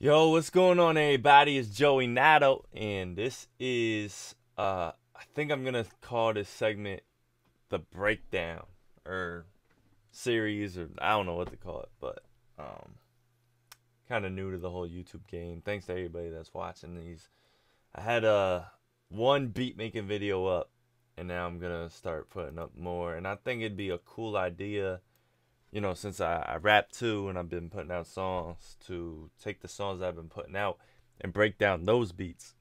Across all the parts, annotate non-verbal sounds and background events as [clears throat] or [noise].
Yo, what's going on, everybody? It's Joey Nato, and this is, uh, I think I'm gonna call this segment the breakdown or series, or I don't know what to call it, but um, kind of new to the whole YouTube game. Thanks to everybody that's watching these. I had a uh, one beat making video up, and now I'm gonna start putting up more, and I think it'd be a cool idea you know, since I, I rap too and I've been putting out songs to take the songs I've been putting out and break down those beats.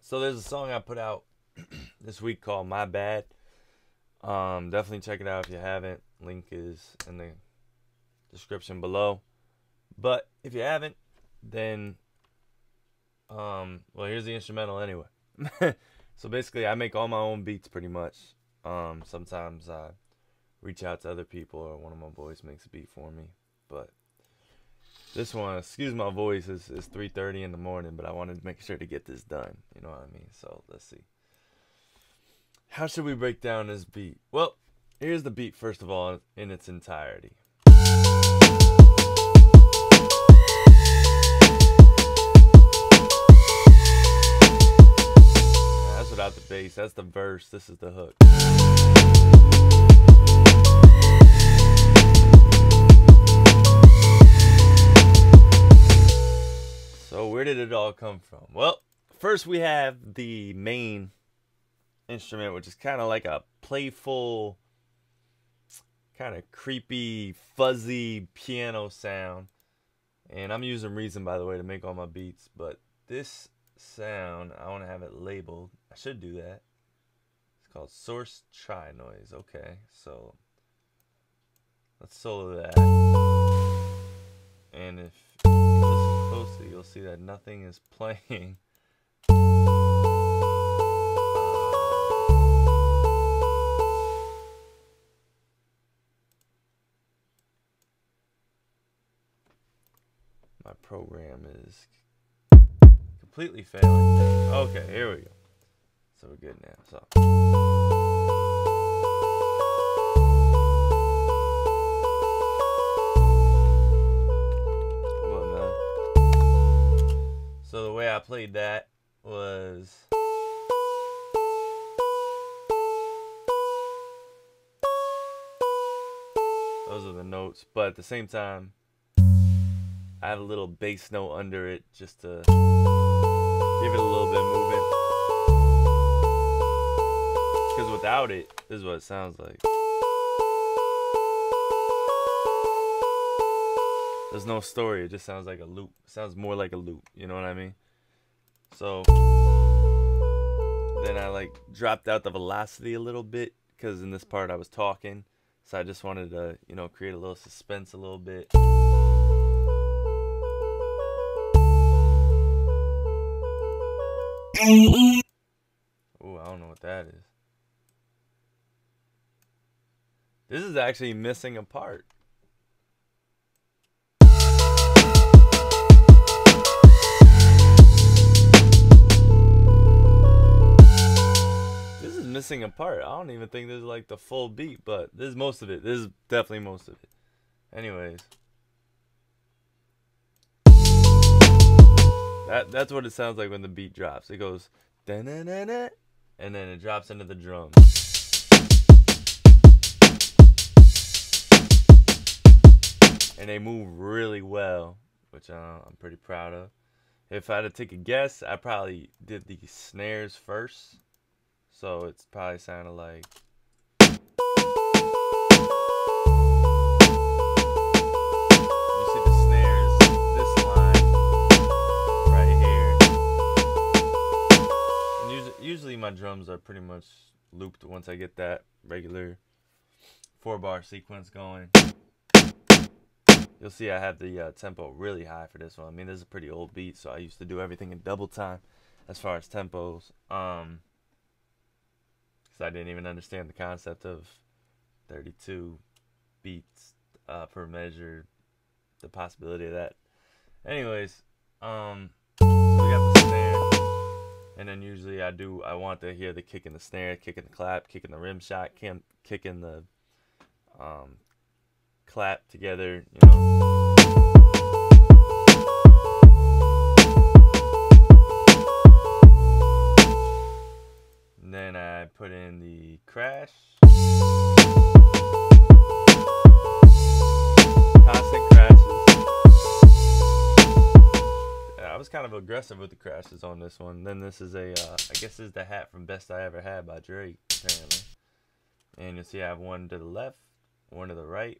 So there's a song I put out [clears throat] this week called My Bad. Um, definitely check it out if you haven't. Link is in the description below. But if you haven't, then um, well, here's the instrumental anyway. [laughs] so basically, I make all my own beats pretty much. Um, sometimes I reach out to other people or one of my boys makes a beat for me. But this one, excuse my voice, is, is 3.30 in the morning, but I wanted to make sure to get this done. You know what I mean? So let's see. How should we break down this beat? Well, here's the beat first of all in its entirety. That's without the bass. That's the verse. This is the hook. Where did it all come from? Well, first we have the main instrument, which is kind of like a playful, kind of creepy, fuzzy piano sound. And I'm using Reason, by the way, to make all my beats. But this sound, I want to have it labeled. I should do that. It's called Source Tri Noise. Okay, so let's solo that. And if closely, you'll see that nothing is [laughs] playing. My program is completely failing. Okay, here we go. So we're good now. So. I played that was those are the notes, but at the same time I have a little bass note under it just to give it a little bit of movement. Because without it, this is what it sounds like. There's no story. It just sounds like a loop. It sounds more like a loop. You know what I mean? So then I like dropped out the velocity a little bit because in this part I was talking. So I just wanted to, you know, create a little suspense a little bit. Oh, I don't know what that is. This is actually missing a part. Missing a part. I don't even think this is like the full beat, but this is most of it. This is definitely most of it. Anyways. That that's what it sounds like when the beat drops. It goes and then it drops into the drum. And they move really well, which uh, I'm pretty proud of. If I had to take a guess, I probably did the snares first so it's probably sounded like. You see the snares, this line right here. Usually, usually my drums are pretty much looped once I get that regular four bar sequence going. You'll see I have the uh, tempo really high for this one. I mean, this is a pretty old beat, so I used to do everything in double time as far as tempos. Um, because I didn't even understand the concept of 32 beats uh, per measure, the possibility of that. Anyways, um, so we got the snare, and then usually I do I want to hear the kick in the snare, kick in the clap, kick in the rim shot, kick in the um, clap together, you know. I put in the crash. Constant crashes. Yeah, I was kind of aggressive with the crashes on this one. Then this is a, uh, I guess this is the hat from Best I Ever Had by Drake, apparently. And you'll see I have one to the left, one to the right,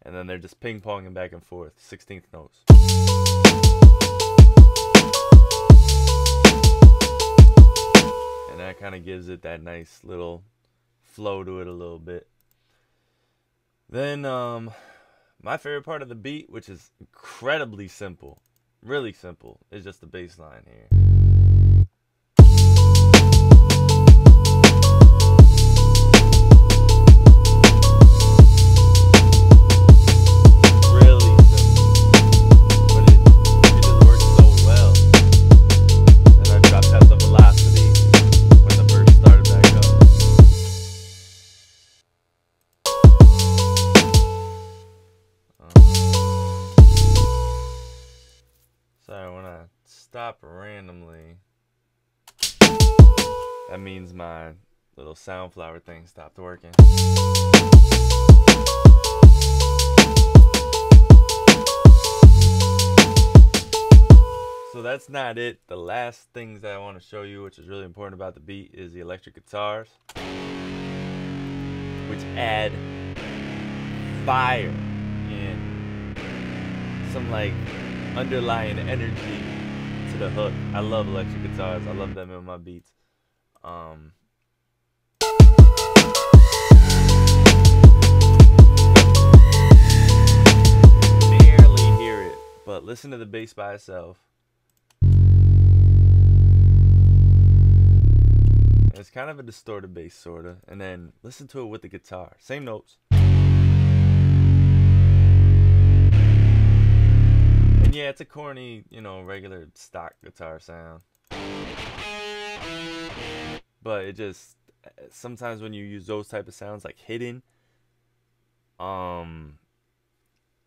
and then they're just ping-ponging back and forth, 16th notes. That kind of gives it that nice little flow to it a little bit. Then, um, my favorite part of the beat, which is incredibly simple, really simple, is just the bass line here. Stop randomly, that means my little soundflower thing stopped working. So that's not it. The last things that I want to show you, which is really important about the beat, is the electric guitars, which add fire and some like underlying energy the hook. I love electric guitars. I love them in my beats. Um, barely hear it, but listen to the bass by itself. It's kind of a distorted bass, sorta, and then listen to it with the guitar. Same notes. Yeah, it's a corny, you know, regular stock guitar sound. But it just sometimes when you use those type of sounds like hidden, um,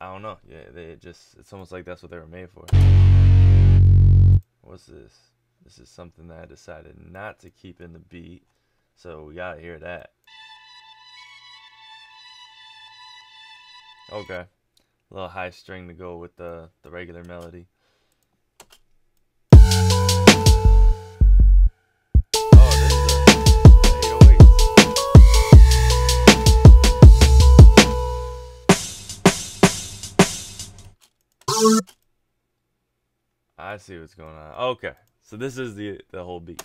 I don't know. Yeah, they just it's almost like that's what they were made for. What's this? This is something that I decided not to keep in the beat, so we gotta hear that. Okay little high string to go with the, the regular melody. Oh, I see what's going on. Okay, so this is the the whole beat.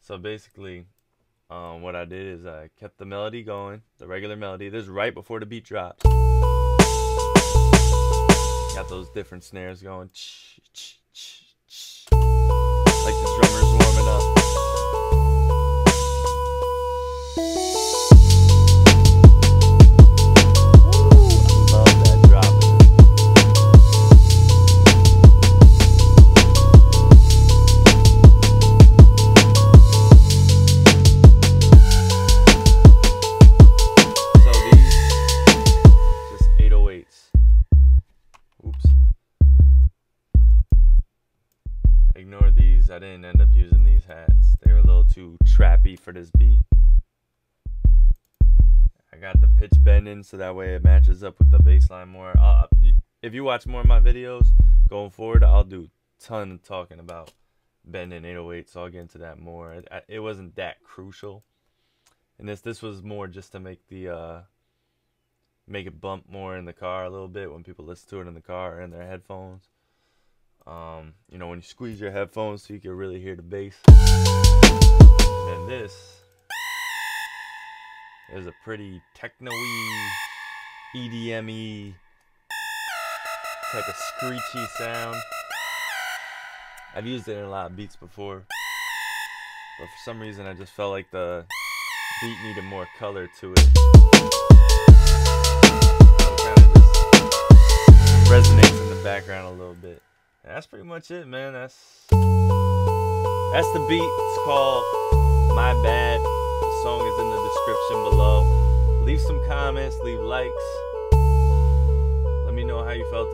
So basically, um, what I did is I kept the melody going, the regular melody. This is right before the beat drops. Got those different snares going. Like the drummer's Ignore these. I didn't end up using these hats. They were a little too trappy for this beat. I got the pitch bending so that way it matches up with the bass line more. Uh, if you watch more of my videos going forward, I'll do ton of talking about bending 808, so I'll get into that more. It, it wasn't that crucial. And this this was more just to make the uh, make it bump more in the car a little bit when people listen to it in the car or in their headphones. Um, you know, when you squeeze your headphones so you can really hear the bass. And this is a pretty techno-y, EDM-y type of screechy sound. I've used it in a lot of beats before. But for some reason I just felt like the beat needed more color to it. That's pretty much it, man. That's that's the beat. It's called My Bad. The song is in the description below. Leave some comments, leave likes. Let me know how you felt